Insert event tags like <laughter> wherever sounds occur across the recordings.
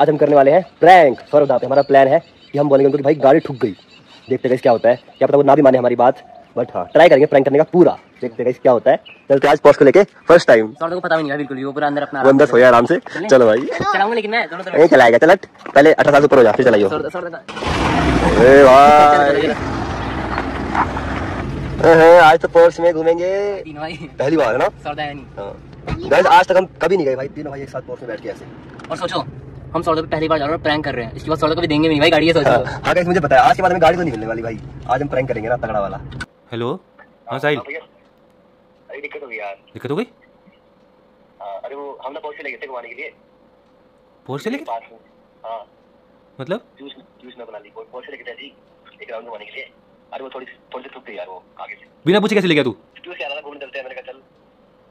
आज हम करने वाले हैं। प्रैंक सौरभ दा पे हमारा प्लान है कि हम बोलेंगे उनको कि भाई गाड़ी ठुक गई। देखते गए क्या होता है। क्या पता वो ना भी माने हमारी बात। बट हाँ ट्राई करेंगे प्रैंक करने का पूरा। देखते गए क्या होता है। चलते आज पॉस्ट को लेके फ़र्स्ट टाइम सौरभ को पता भी नहीं बिल्कुल वो पूरा अंदर अपना अंदर सोया आराम से। चलो। भाई। चलाऊँगा लेकिन मैं दोनों नहीं चलाएगा चल पहले अठारह साल से ऊपर हो जा फिर चलाइयो। अरे भाई। आज तो पोर्स में घूमेंगे। पहली बार है ना? नहीं। हाँ। आज तक हम कभी नहीं गए भाई। तीनों भाई एक साथ पोर्स में बैठ के ऐसे। और सोचो हम पे पहली बार जा रहे हैं प्रैंक कर रहे हैं। इसके बाद को भी देंगे नहीं। भाई गाड़ी ये सोचो। हाँ हाँ, मुझे बताया। आज के बाद हमें गाड़ी तो नहीं मिलने वाली भाई। आज हम प्रैंक करेंगे ना तगड़ा वाला। हेलो हाँ साहिल। अरे दिक्कत हो गई यार। दिक्कत हो गई? हाँ, अरे वो हम ना पोर्स से लेके थे घुमाने के लिए। से पास में। हाँ। मतलब? जूस जूस में बना ली। पोर्स से लेके थे जी एक राउंड घुमाने के लिए। अरे वो थोड़ी थोड़ी सी थक गई यार वो आगे से। बिना पूछे कैसे ले गया तू? से आ रहा घूमने चलते हैं। मैंने कहा चल।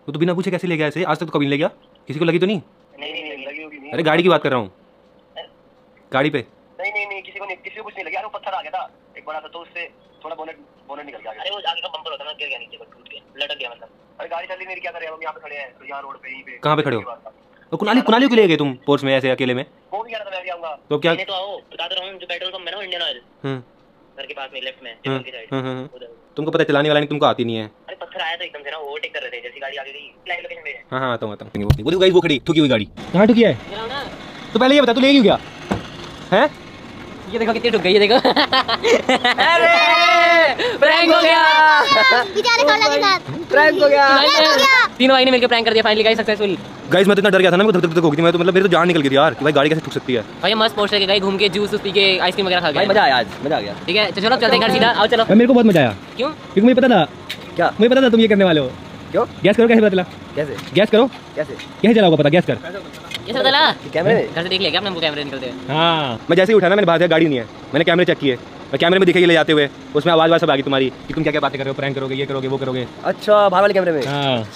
तू तो बिना पूछे कैसे ले गया ऐसे? आज तक तो कभी नहीं ले गया? किसी को लगी तो नहीं? नहीं नहीं नहीं लगी होगी नहीं। अरे गाड़ी की बात कर रहा हूँ। गाड़ी पे? नहीं नहीं नहीं किसी को नहीं किसी को कुछ नहीं लगा। यार वो पत्थर आ गया था। एक बड़ा सा तो उससे थोड़ा बोनेट बोनेट निकल गया। अरे वो आगे का बम्पर होता ना गिर गया नीचे पर टूट गया। लटक गया मतलब। अरे गाड़ी चल रही मेरी क्या कर करे हम यहाँ पे खड़े हैं तो यहाँ रोड पे यहीं पे। कहाँ पे खड़े हो? तो कुनाली कुनाली क्यों ले गए तुम पोर्ट्स में ऐसे अकेले में? वो भी रहा मैं भी आऊँगा। तो क्या तो आओ बता दे रहा हूँ जो पेट्रोल पंप है ना इंडियन ऑयल हम्म। घर के पास में लेफ़्ट में हम्म, टेबल की साइड हम्म, हम्म, हम्म। तुमको पता चलाने वाला नहीं तुमको आती नहीं है। अरे पत्थर आया था एकदम से ना ओवरटेक कर रहे थे जैसी गाड़ी आगे गई लाइव लोकेशन पे। हाँ हाँ आता हूँ आता हूँ। वो गाइस वो खड़ी ठुकी हुई गाड़ी। कहाँ ठुकी है। तो पहले ये बता तू ले क्यों? गया है? ये देखो कितनी ठुक गई ये देखो। अरे! प्रैंक हो गया! <laughs> बेचारे सौरभ के साथ। प्रैंक हो गया! Prank हो गया। तीनों भाई ने मिलकर प्रैंक कर दिया फाइनली गाइस सक्सेसफुल गाइस मैं तो इतना डर गया था ना को धक धक धक हो गई थी मैं तो मतलब मेरे तो जान निकल गई यार कि भाई गाड़ी कैसे ठुक सकती है। भाई मस्त पोस्ट है गई घूम के जूस पी के आइसक्रीम वगैरह खा भाई मज़ा आया आज मज़ा आ गया। ठीक है तो चलो चलते हैं घर सीधा आओ चलो। मेरे को बहुत मज़ा आया। क्यों? क्योंकि मुझे पता था क्या? मुझे पता था तुम ये करने वाले हो। क्यों? गैस करो कैसे पता चला? कैसे? गैस करो। कैसे? कैसे चला होगा पता? गैस कर। ये सब चला कैमरे में घर से देख लिया क्या अपने कैमरे निकलते हैं। हाँ। मैं जैसे ही उठा ना मैंने बाहर गाड़ी नहीं है। मैंने कैमरे चेक किए। मैं कैमरे में दिखे ले जाते हुए उसमें आवाज़ वाज सब आ गई तुम्हारी कि तुम क्या क्या बातें कर रहे हो प्रैंक करोगे ये करोगे वो करोगे। अच्छा बाहर वाले कैमरे में। हाँ।